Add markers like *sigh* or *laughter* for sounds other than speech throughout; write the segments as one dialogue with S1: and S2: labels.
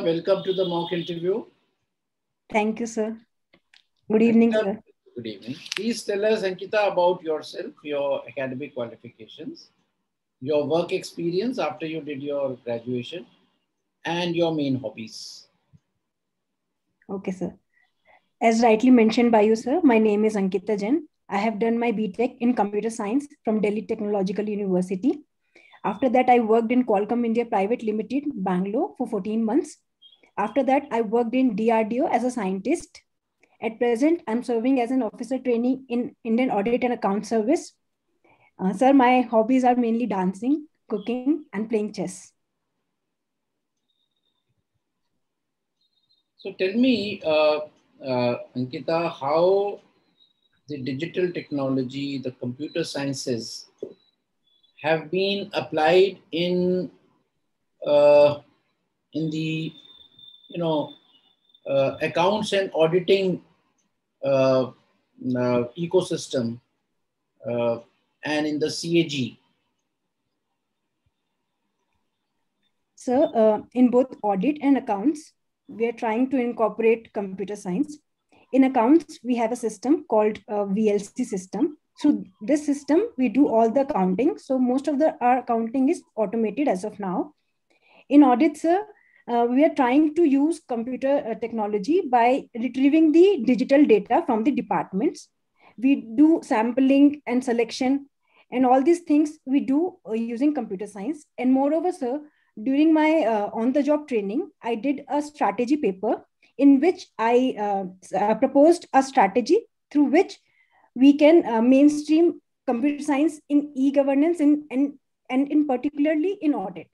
S1: Welcome to the mock interview.
S2: Thank you, sir. Good evening,
S1: Ankita,
S2: sir.
S1: Good evening. Please tell us, Ankita, about yourself, your academic qualifications, your work experience after you did your graduation, and your main hobbies.
S2: Okay, sir. As rightly mentioned by you, sir, my name is Ankita Jain. I have done my BTech in computer science from Delhi Technological University. After that, I worked in Qualcomm India Private Limited, Bangalore for 14 months. After that, I worked in DRDO as a scientist. At present, I'm serving as an officer training in Indian Audit and Account Service. Uh, sir, my hobbies are mainly dancing, cooking, and playing chess.
S1: So tell me, uh, uh, Ankita, how the digital technology, the computer sciences have been applied in uh, in the you know uh, accounts and auditing uh, uh, ecosystem uh, and in the CAG.
S2: So, uh, in both audit and accounts, we are trying to incorporate computer science. In accounts, we have a system called VLC system. So this system, we do all the accounting. So most of the our accounting is automated as of now. In audits, uh, we are trying to use computer uh, technology by retrieving the digital data from the departments. We do sampling and selection and all these things we do uh, using computer science. And moreover, sir, during my uh, on-the-job training, I did a strategy paper in which I uh, proposed a strategy through which we can uh, mainstream computer science in e-governance in, and, and in particularly in audit.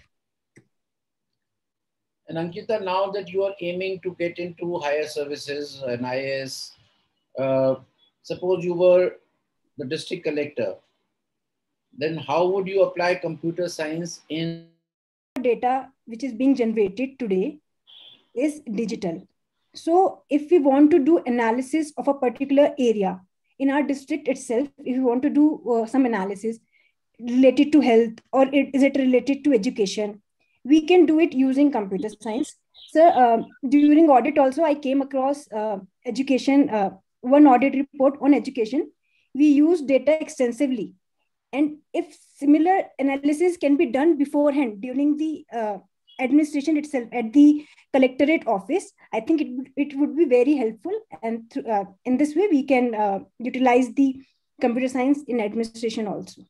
S1: And Ankita, now that you are aiming to get into higher services and IAS, uh, suppose you were the district collector, then how would you apply computer science in
S2: data which is being generated today is digital. So if we want to do analysis of a particular area in our district itself, if you want to do uh, some analysis related to health or it, is it related to education, we can do it using computer science. So uh, during audit also, I came across uh, education, uh, one audit report on education. We use data extensively. And if similar analysis can be done beforehand during the uh, administration itself at the collectorate office, I think it, it would be very helpful. And th- uh, in this way, we can uh, utilize the computer science in administration also.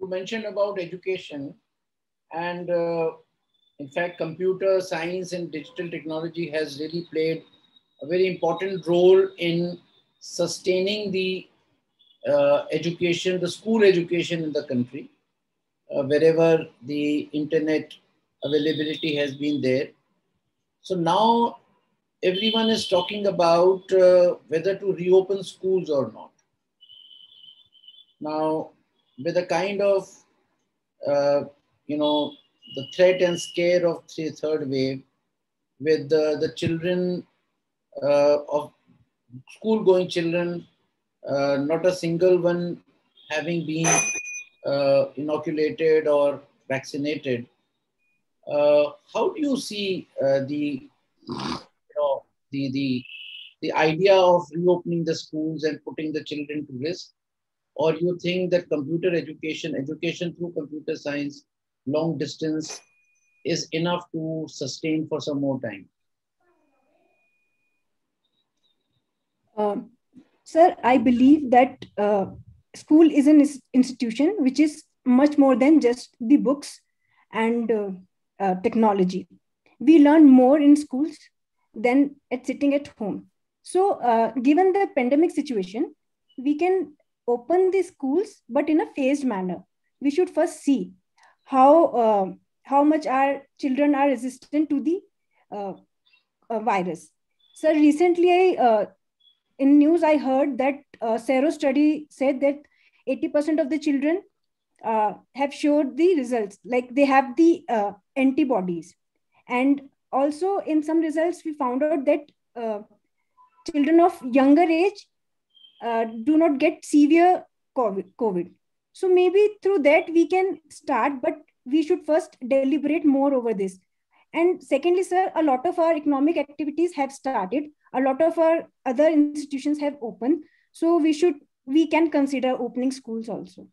S1: You mentioned about education, and uh, in fact, computer science and digital technology has really played a very important role in sustaining the uh, education, the school education in the country, uh, wherever the internet availability has been there. So now everyone is talking about uh, whether to reopen schools or not. Now, with the kind of, uh, you know, the threat and scare of the third wave, with the, the children uh, of school going children uh, not a single one having been uh, inoculated or vaccinated. Uh, how do you see uh, the, you know, the, the, the idea of reopening the schools and putting the children to risk? Or you think that computer education, education through computer science, long distance is enough to sustain for some more time?
S2: Um, Sir, I believe that uh, school is an institution which is much more than just the books and uh, uh, technology. We learn more in schools than at sitting at home. So, uh, given the pandemic situation, we can open the schools, but in a phased manner. We should first see how uh, how much our children are resistant to the uh, virus. So recently, I in news i heard that uh, sero study said that 80% of the children uh, have showed the results like they have the uh, antibodies and also in some results we found out that uh, children of younger age uh, do not get severe COVID, COVID so maybe through that we can start but we should first deliberate more over this And secondly, sir, a lot of our economic activities have started. A lot of our other institutions have opened. So we should, we can consider opening schools also.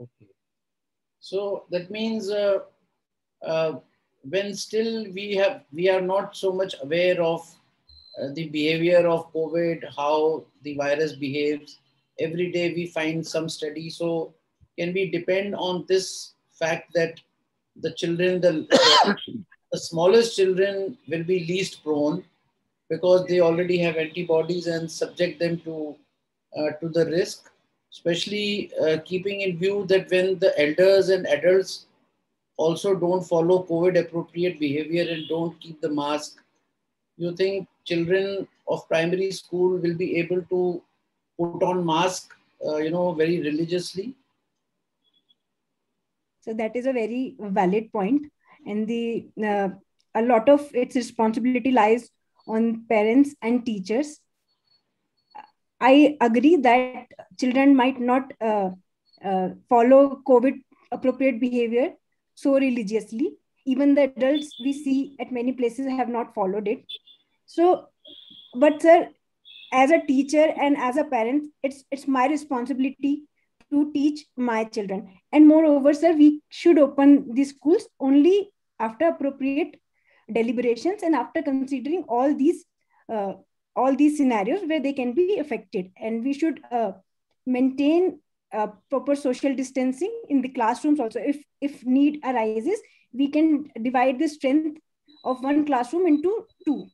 S1: Okay. So that means uh, uh, when still we have, we are not so much aware of uh, the behavior of COVID, how the virus behaves. Every day we find some study. So can we depend on this fact that the children, the, *coughs* the smallest children will be least prone because they already have antibodies and subject them to, uh, to the risk, especially uh, keeping in view that when the elders and adults also don't follow COVID appropriate behavior and don't keep the mask, you think children of primary school will be able to put on mask, uh, you know, very religiously?
S2: So that is a very valid point, and the uh, a lot of its responsibility lies on parents and teachers. I agree that children might not uh, uh, follow COVID appropriate behavior so religiously. Even the adults we see at many places have not followed it. So, but sir, as a teacher and as a parent, it's it's my responsibility to teach my children. And moreover, sir, we should open the schools only after appropriate deliberations and after considering all these uh, all these scenarios where they can be affected. And we should uh, maintain uh, proper social distancing in the classrooms also. If if need arises, we can divide the strength of one classroom into two.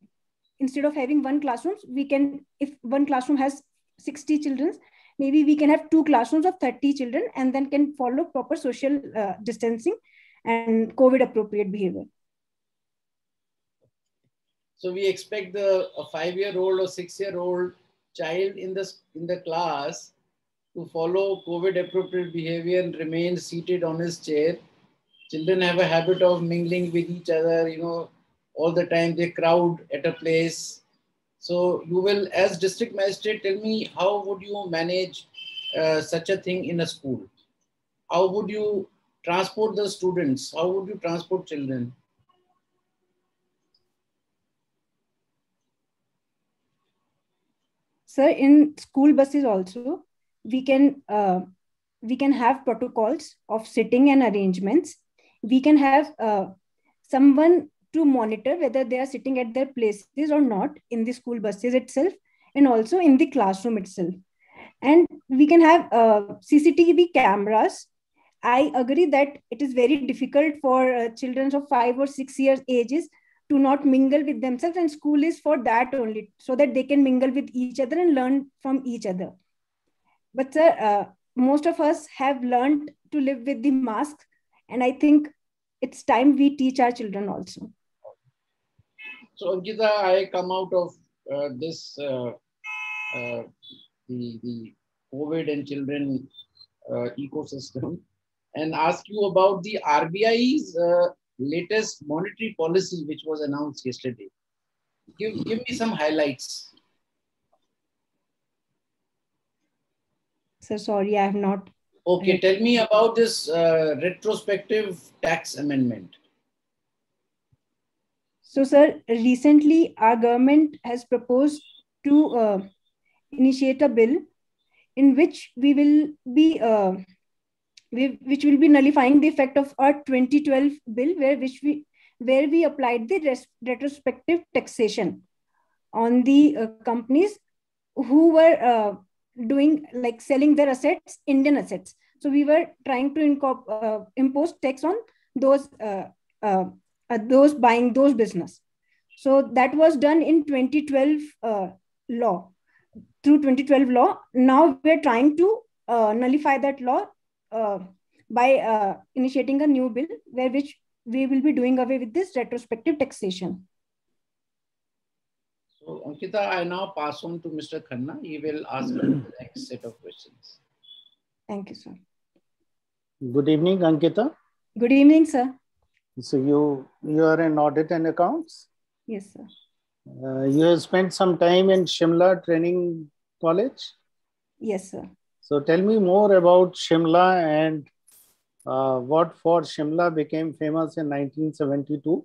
S2: Instead of having one classrooms we can, if one classroom has 60 children, maybe we can have two classrooms of 30 children and then can follow proper social uh, distancing and COVID appropriate behavior.
S1: So we expect the a five-year-old or six-year-old child in the in the class to follow COVID appropriate behavior and remain seated on his chair. Children have a habit of mingling with each other, you know, all the time they crowd at a place. So you will, as district magistrate, tell me how would you manage uh, such a thing in a school? How would you transport the students? How would you transport children?
S2: Sir, in school buses also, we can uh, we can have protocols of sitting and arrangements. We can have uh, someone to monitor whether they are sitting at their places or not in the school buses itself and also in the classroom itself. And we can have uh, CCTV cameras. I agree that it is very difficult for uh, children of five or six years ages to not mingle with themselves and school is for that only so that they can mingle with each other and learn from each other. But sir uh, most of us have learned to live with the mask and i think it's time we teach our children also.
S1: So ankita i come out of uh, this uh, uh the the covid and children uh, ecosystem and ask you about the rbi's uh, latest monetary policy, which was announced yesterday. Give, give me some highlights.
S2: So sorry, I have not.
S1: Okay, tell me about this uh, retrospective tax amendment.
S2: So, sir, recently our government has proposed to uh, initiate a bill in which we will be uh, which will be nullifying the effect of our 2012 bill where which we where we applied the res- retrospective taxation on the uh, companies who were uh, doing like selling their assets indian assets. So we were trying to incorp- uh, impose tax on those uh, uh, uh, those buying those business. So that was done in 2012 law. Through 2012 law now we're trying to nullify that law by uh, initiating a new bill where which we will be doing away with this retrospective taxation.
S1: So Ankita, I now pass on to Mr. Khanna. He will ask the *clears throat* next set of questions.
S2: Thank you, sir.
S3: Good evening, Ankita.
S2: Good evening, sir.
S3: So you you are in audit and accounts.
S2: Yes, sir.
S3: Uh, you have spent some time in Shimla Training College.
S2: Yes, sir.
S3: So tell me more about Shimla and uh, what for Shimla became famous in 1972?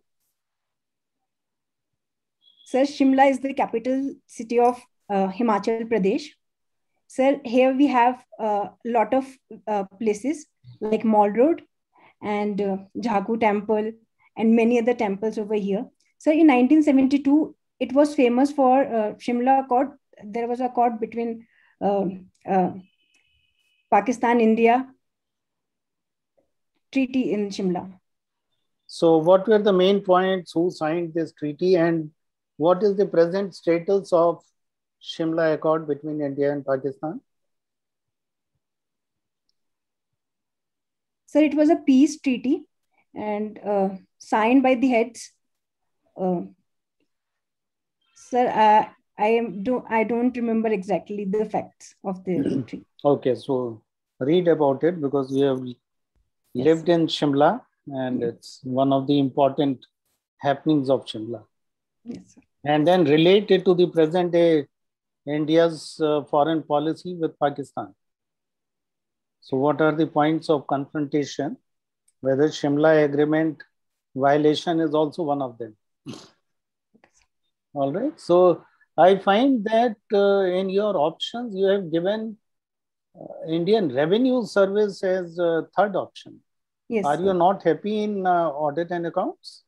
S2: Sir, Shimla is the capital city of uh, Himachal Pradesh. Sir, here we have a lot of uh, places like Mall Road and uh, Temple and many other temples over here. So in 1972, it was famous for uh, Shimla Accord. There was a court between uh, uh, Pakistan, India, treaty in Shimla.
S3: So what were the main points? Who signed this treaty and what is the present status of Shimla Accord between India and Pakistan?
S2: So it was a peace treaty and uh, signed by the heads. Uh, sir, uh, I am do I don't remember exactly the facts of the *clears throat* treaty.
S3: Okay, so read about it because we have yes. lived in Shimla and yes. it's one of the important happenings of Shimla.
S2: Yes, sir.
S3: And then relate it to the present day India's uh, foreign policy with Pakistan. So, what are the points of confrontation? Whether Shimla agreement violation is also one of them. *laughs* All right. So, I find that uh, in your options, you have given Indian Revenue Service as a third option.
S2: Yes.
S3: Are you not happy in uh, audit and accounts?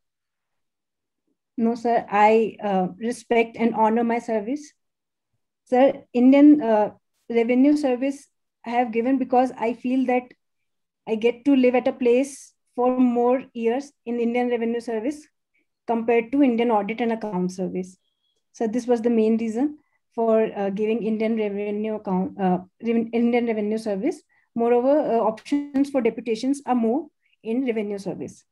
S2: No, sir. I uh, respect and honor my service. Sir, Indian uh, Revenue Service I have given because I feel that I get to live at a place for more years in Indian Revenue Service compared to Indian Audit and Account Service. So this was the main reason for uh, giving Indian Revenue Account uh, Indian Revenue Service. Moreover, uh, options for deputations are more in Revenue Service.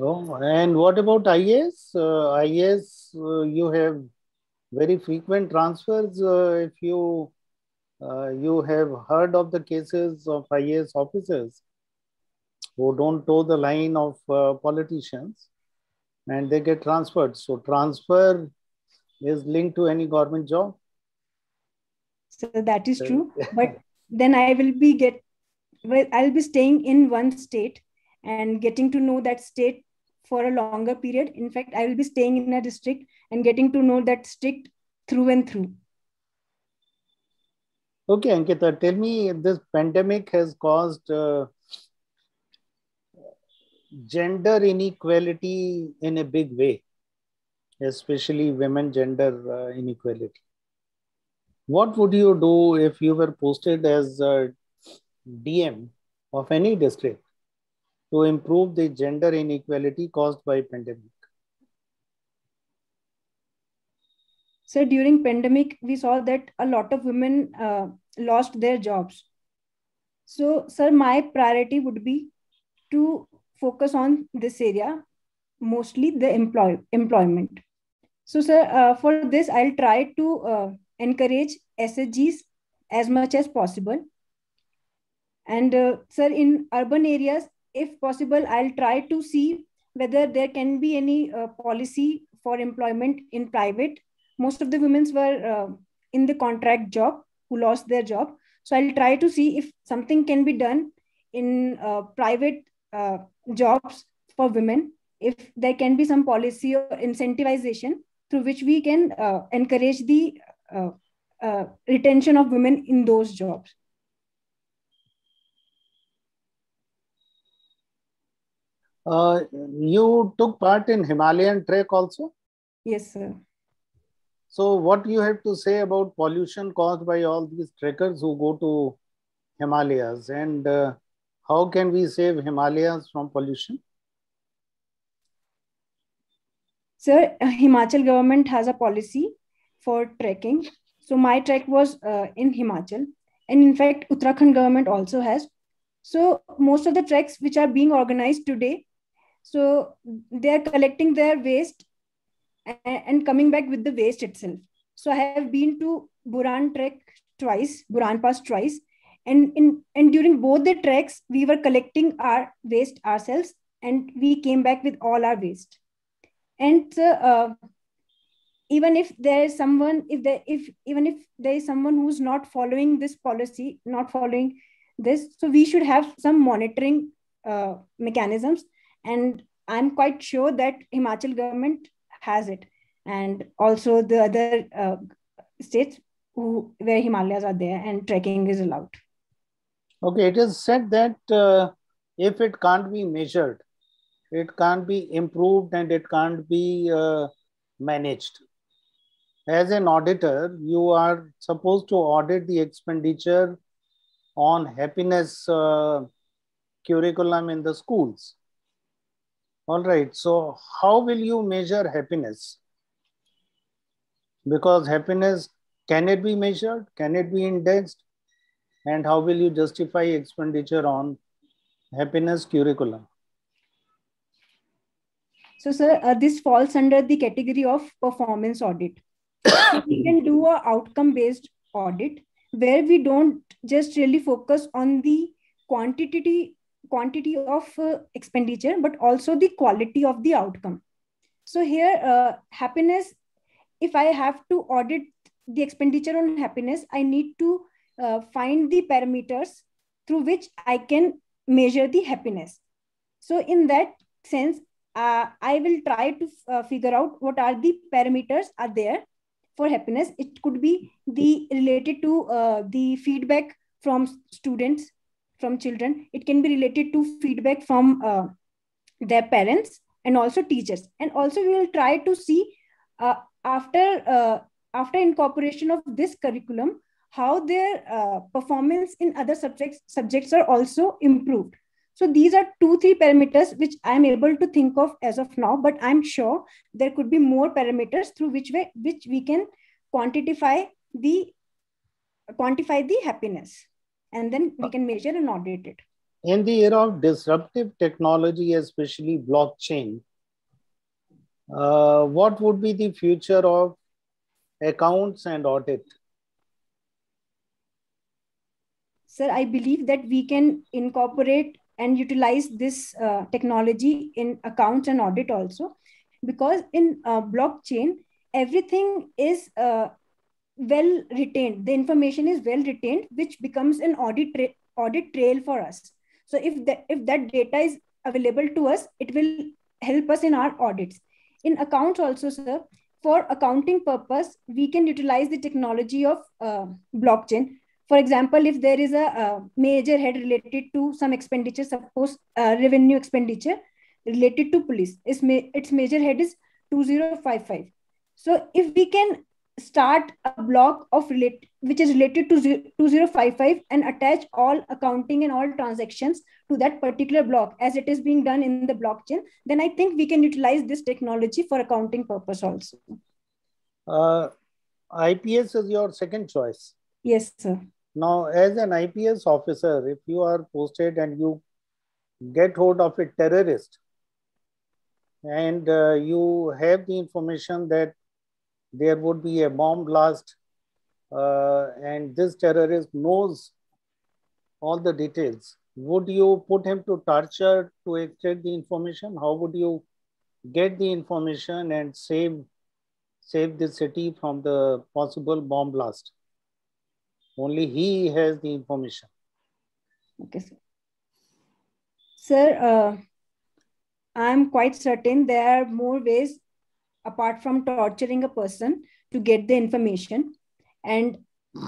S3: Oh, and what about IAS? Uh, uh, you have very frequent transfers. Uh, if you uh, you have heard of the cases of IAS officers who don't toe the line of politicians and they get transferred. So transfer is linked to any government job.
S2: So that is true. *laughs* but then I will be get well, I'll be staying in one state and getting to know that state for a longer period. In fact, I will be staying in a district and getting to know that district through and through.
S3: Okay, Ankita, tell me this pandemic has caused uh, gender inequality in a big way, especially women gender uh, inequality. What would you do if you were posted as a DM of any district to improve the gender inequality caused by pandemic?
S2: So during pandemic, we saw that a lot of women uh, lost their jobs. So, sir, my priority would be to focus on this area, mostly the employ employment. So, sir, uh, for this, I'll try to uh, encourage SHGs as much as possible. And, uh, sir, in urban areas, if possible, I'll try to see whether there can be any uh, policy for employment in private. Most of the women were uh, in the contract job who lost their job. So I'll try to see if something can be done in uh, private uh, jobs for women, if there can be some policy or incentivization through which we can uh, encourage the uh, uh, retention of women in those jobs.
S3: Uh, you took part in Himalayan trek also?
S2: Yes, sir.
S3: So, what you have to say about pollution caused by all these trekkers who go to Himalayas, and uh, how can we save Himalayas from pollution?
S2: Sir, Himachal government has a policy for trekking. So my trek was uh, in Himachal, and in fact, Uttarakhand government also has. So most of the treks which are being organized today so they are collecting their waste and, and coming back with the waste itself. So I have been to Buran trek twice, Buran Pass twice. And in and during both the treks, we were collecting our waste ourselves and we came back with all our waste. And uh, even if there is someone if there if even if there is someone who's not following this policy not following this so we should have some monitoring uh, mechanisms. And i'm quite sure that himachal government has it. And also the other uh, states who, where himalayas are there and trekking is allowed
S3: okay it is said that uh, if it can't be measured it can't be improved and it can't be uh, managed as an auditor, you are supposed to audit the expenditure on happiness uh, curriculum in the schools. All right, so how will you measure happiness? Because happiness, can it be measured? Can it be indexed? And how will you justify expenditure on happiness curriculum?
S2: So, sir, uh, this falls under the category of performance audit *coughs* we can do a outcome based audit where we don't just really focus on the quantity quantity of uh, expenditure but also the quality of the outcome so here uh, happiness if i have to audit the expenditure on happiness i need to uh, find the parameters through which i can measure the happiness. So in that sense uh, i will try to uh, figure out what are the parameters are there for happiness. It could be the related to uh, the feedback from students from children. It can be related to feedback from uh, their parents and also teachers. And also we will try to see uh, after uh, after incorporation of this curriculum how their uh, performance in other subjects subjects are also improved. So these are two three parameters which i'm able to think of as of now but i'm sure there could be more parameters through which way which we can quantify the quantify the happiness and then we can measure and audit it.
S3: In the era of disruptive technology especially blockchain uh, what would be the future of accounts and audit
S2: sir i believe that we can incorporate and utilize this uh, technology in accounts and audit also because in uh, blockchain everything is uh, well retained. The information is well retained which becomes an audit tra- audit trail for us. So if that if that data is available to us it will help us in our audits. In accounts also sir for accounting purpose we can utilize the technology of uh, blockchain for example if there is a, a, major head related to some expenditure suppose uh, revenue expenditure related to police its, ma- its major head is 2055 so if we can start a block of relate which is related to 2055 and attach all accounting and all transactions to that particular block as it is being done in the blockchain then i think we can utilize this technology for accounting purpose also.
S3: Uh, ips is your second choice.
S2: Yes sir
S3: now, as an IPS officer, if you are posted and you get hold of a terrorist and uh, you have the information that there would be a bomb blast uh, and this terrorist knows all the details, would you put him to torture to extract the information? How would you get the information and save, save the city from the possible bomb blast? Only he has the information.
S2: Okay, sir. Sir, uh, I'm quite certain there are more ways apart from torturing a person to get the information. And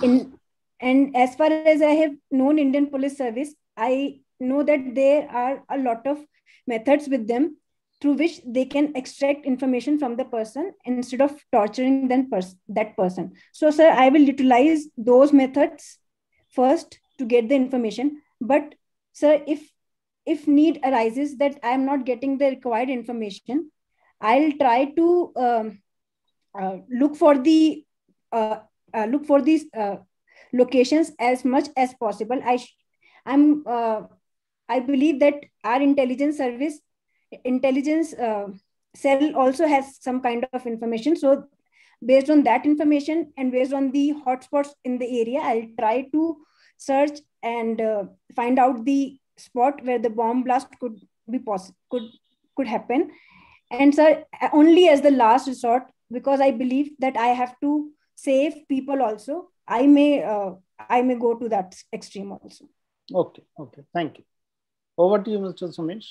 S2: in and as far as I have known Indian Police Service, I know that there are a lot of methods with them through which they can extract information from the person instead of torturing them pers- that person. So, sir, I will utilize those methods first to get the information. But, sir, if if need arises that I am not getting the required information, I'll try to um, uh, look for the uh, uh, look for these uh, locations as much as possible. I I'm uh, I believe that our intelligence service intelligence uh, cell also has some kind of information so based on that information and based on the hotspots in the area i'll try to search and uh, find out the spot where the bomb blast could be possible could could happen and sir only as the last resort because I believe that I have to save people also. I may uh, I may go to that extreme also.
S3: Okay, okay, thank you. Over to you, Mr. Sumesh.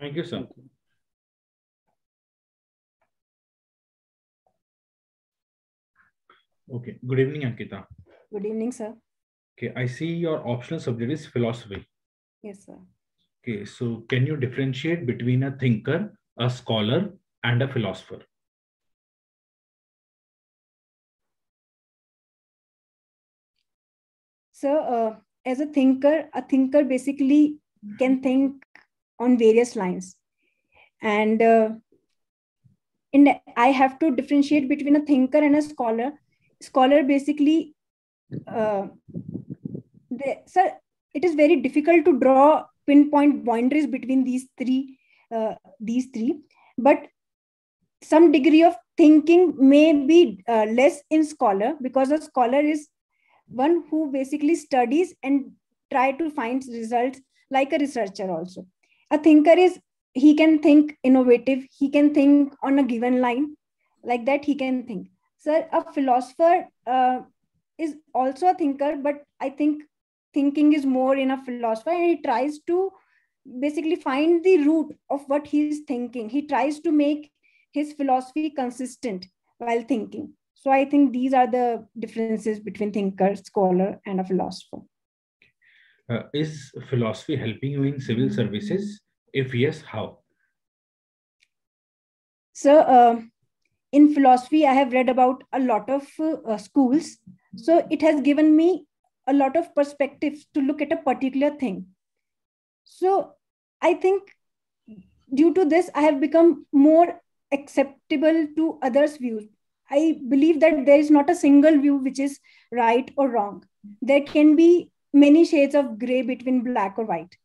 S4: Thank you, sir.
S3: Thank you.
S4: Okay. Good evening, Ankita.
S2: Good evening, sir.
S4: Okay, I see your optional subject is philosophy.
S2: Yes, sir.
S4: Okay, so can you differentiate between a thinker, a scholar, and a philosopher?
S2: So, uh, as a thinker, a thinker basically can think on various lines, and uh, in I have to differentiate between a thinker and a scholar. Scholar basically, uh, sir, it is very difficult to draw pinpoint boundaries between these three, uh, these three, but some degree of thinking may be uh, less in scholar because a scholar is one who basically studies and try to find results like a researcher also a thinker is he can think innovative he can think on a given line like that he can think. Sir a philosopher uh, is also a thinker but i think thinking is more in a philosopher and he tries to basically find the root of what he's thinking. He tries to make his philosophy consistent while thinking. So I think these are the differences between thinker, scholar, and a philosopher.
S4: Uh, is philosophy helping you in civil services? If yes, how?
S2: So, uh, in philosophy, I have read about a lot of uh, schools. So, it has given me a lot of perspectives to look at a particular thing. So, I think due to this, I have become more acceptable to others' views I believe that there is not a single view which is right or wrong. There can be many shades of gray between black or white.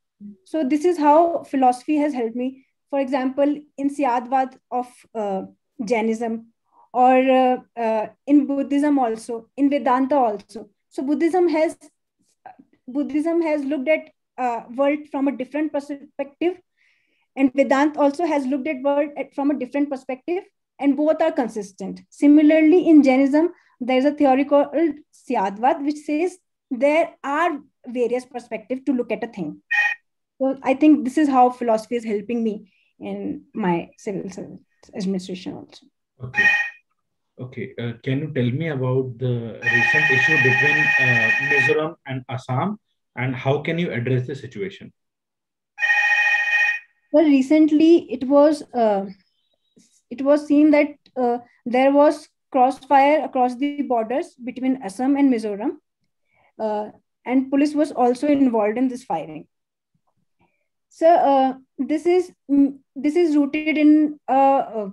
S2: So this is how philosophy has helped me. For example, in Syadvad of uh, Jainism, or uh, uh, in Buddhism also, in Vedanta also. So Buddhism has Buddhism has looked at uh, world from a different perspective, and Vedanta also has looked at world at, from a different perspective and both are consistent. Similarly, in Jainism, there is a theory called Syadvad, which says there are various perspectives to look at a thing. So I think this is how philosophy is helping me in my civil service administration also.
S4: Okay. Okay. Uh, can you tell me about the recent issue between uh, Mizoram and Assam and how can you address the situation?
S2: Well, recently it was uh, it was seen that uh, there was crossfire across the borders between Assam and Mizoram, and police was also involved in this firing. So uh, this is mm, this is rooted in a, a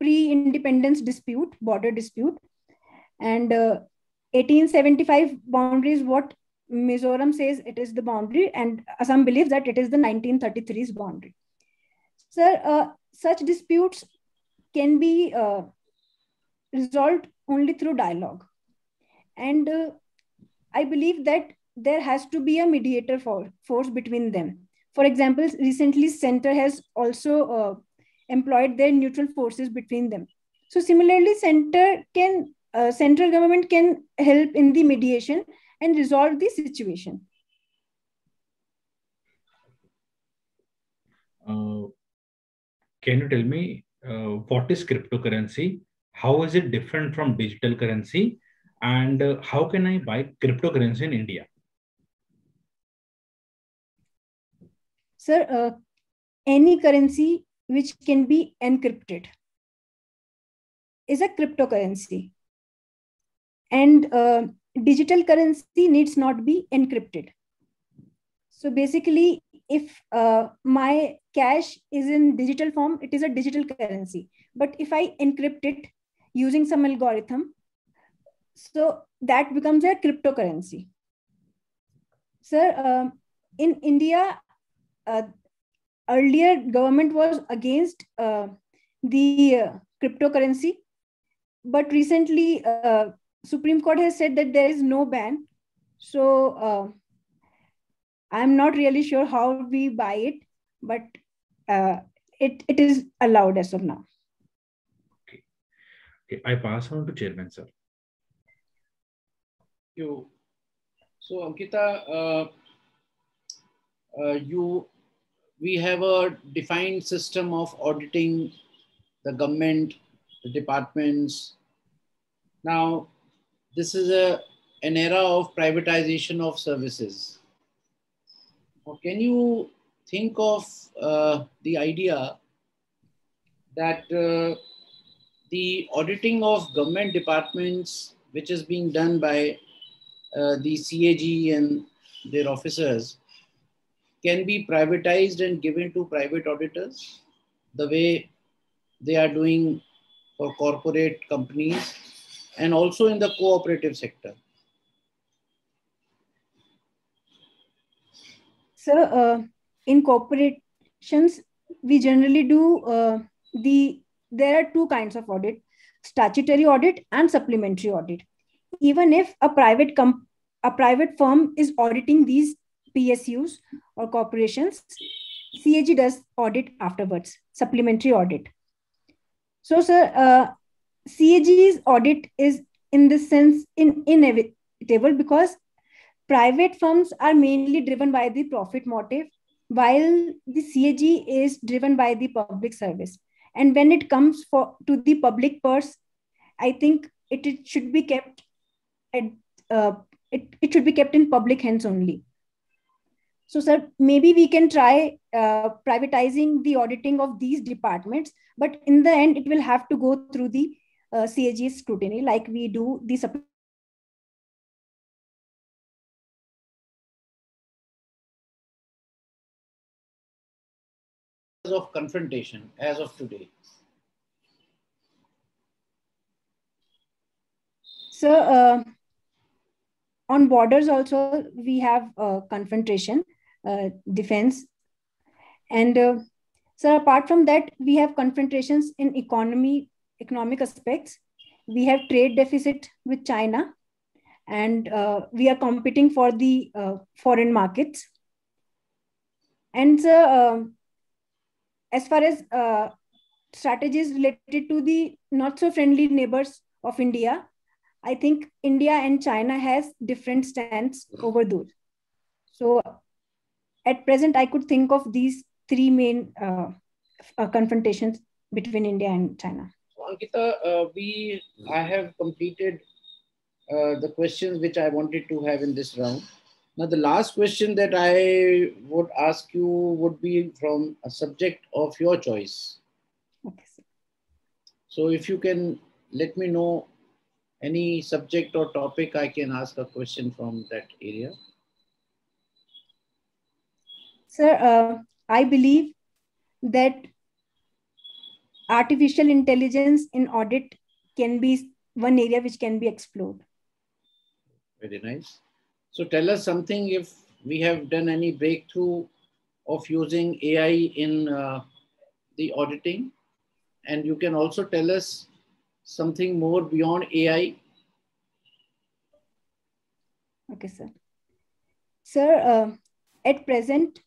S2: pre-independence dispute, border dispute, and 1875 uh, boundaries what Mizoram says it is the boundary, and Assam believes that it is the 1933's boundary. Sir, uh, such disputes can be uh, resolved only through dialogue. And uh, I believe that there has to be a mediator for, force between them. For example, recently Center has also uh, employed their neutral forces between them. So similarly, Center can, uh, central government can help in the mediation and resolve the situation.
S4: Uh, can you tell me uh, what is cryptocurrency? How is it different from digital currency? And uh, how can I buy cryptocurrency in India?
S2: Sir, uh, any currency which can be encrypted is a cryptocurrency. And uh, digital currency needs not be encrypted. So basically, if uh, my cash is in digital form, it is a digital currency. But if I encrypt it using some algorithm, so that becomes a cryptocurrency. Sir, uh, in India, uh, earlier government was against uh, the uh, cryptocurrency, but recently uh, Supreme Court has said that there is no ban. So I'm not really sure how we buy it, but uh, it, it is allowed as of now.
S4: Okay. Okay, I pass on to Chairman, sir.
S1: You. So, Ankita, uh, uh, you, we have a defined system of auditing the government, the departments. Now, this is a an era of privatization of services. Can you think of uh, the idea that uh, the auditing of government departments, which is being done by uh, the CAG and their officers, can be privatized and given to private auditors the way they are doing for corporate companies and also in the cooperative sector.
S2: So, uh, in corporations, we generally do uh, the, there are two kinds of audit, statutory audit and supplementary audit. Even if a private com a private firm is auditing these PSUs or corporations, CAG does audit afterwards, supplementary audit. So, sir, uh, CAG's audit is in this sense in, inevitable because private firms are mainly driven by the profit motive while the cag is driven by the public service and when it comes for to the public purse i think it, it should be kept at uh, it, it should be kept in public hands only so sir maybe we can try uh, privatizing the auditing of these departments but in the end it will have to go through the uh, cag scrutiny like we do the
S1: of confrontation as of today?
S2: So, uh, on borders also, we have uh, confrontation, uh, defense. And uh, so apart from that, we have confrontations in economy, economic aspects. We have trade deficit with China and uh, we are competing for the uh, foreign markets. And so, as far as uh, strategies related to the not so friendly neighbors of India, I think India and China has different stance over those. So at present, I could think of these three main uh, uh, confrontations between India and China.
S1: So Ankita, uh, we I have completed uh, the questions which I wanted to have in this round. Now, the last question that I would ask you would be from a subject of your choice. Okay. So, if you can let me know any subject or topic, I can ask a question from that area.
S2: Sir, uh, I believe that artificial intelligence in audit can be one area which can be explored.
S1: Very nice. So tell us something if we have done any breakthrough of using AI in uh, the auditing. And you can also tell us something more beyond AI.
S2: Okay, sir. Sir, uh, at present,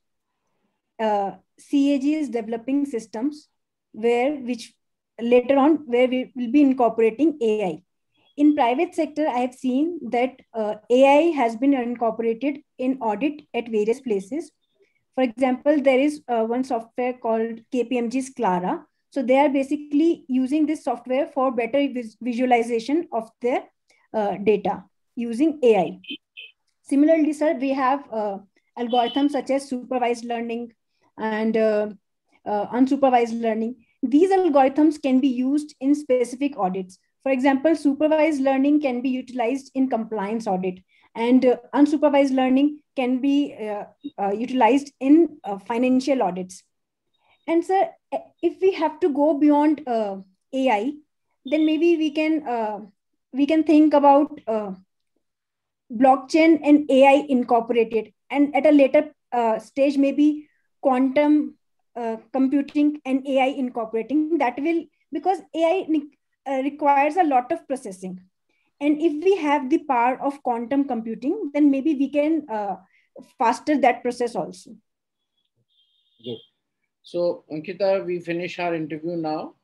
S2: uh, CAG is developing systems where which later on where we will be incorporating AI in private sector i have seen that uh, ai has been incorporated in audit at various places for example there is uh, one software called kpmg's clara so they are basically using this software for better vis visualization of their uh, data using ai similarly sir we have uh, algorithms such as supervised learning and uh, uh, unsupervised learning. These algorithms can be used in specific audits. For example, supervised learning can be utilized in compliance audit and uh, unsupervised learning can be uh, utilized in financial audits. And sir, if we have to go beyond uh, AI, then maybe we can uh, we can think about blockchain and AI incorporated, and at a later stage, maybe quantum computing and AI incorporating. That will because AI uh, requires a lot of processing. And if we have the power of quantum computing, then maybe we can uh, faster that process also.
S1: Good. So, Ankita, we finish our interview now.